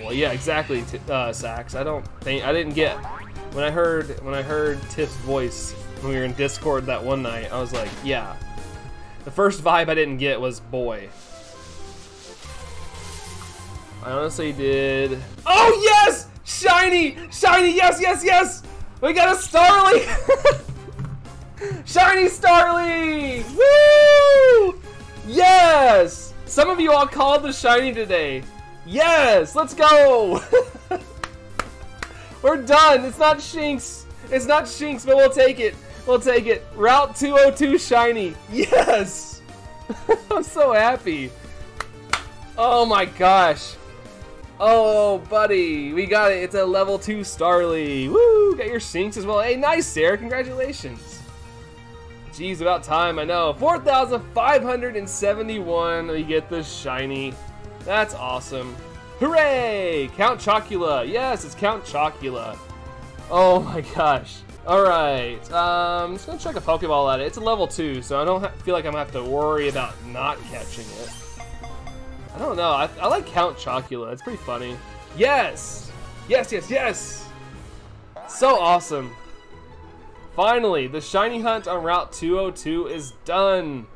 Well, yeah, exactly, uh, Sax. I don't think I didn't get when I heard when I heard Tiff's voice when we were in Discord that one night. I was like, yeah. The first vibe I didn't get was boy. I honestly did. Oh yes, shiny, shiny, yes, yes, yes. We got a Starly. shiny Starly. Woo! Yes. Some of you all called the shiny today. Yes, let's go! We're done! It's not Shinx! It's not Shinx, but we'll take it! We'll take it! Route 202 Shiny! Yes! I'm so happy! Oh my gosh! Oh, buddy! We got it! It's a level 2 Starly! Woo! Got your Shinx as well. Hey, nice, Sarah! Congratulations! Jeez, about time, I know. 4,571. We get the shiny. That's awesome. Hooray! Count Chocula. Yes, it's Count Chocula. Oh my gosh. Alright, um, I'm just gonna check a Pokeball at it. It's a level 2, so I don't feel like I'm gonna have to worry about not catching it. I don't know. I, I like Count Chocula. It's pretty funny. Yes! Yes, yes, yes! So awesome. Finally, the shiny hunt on Route 202 is done.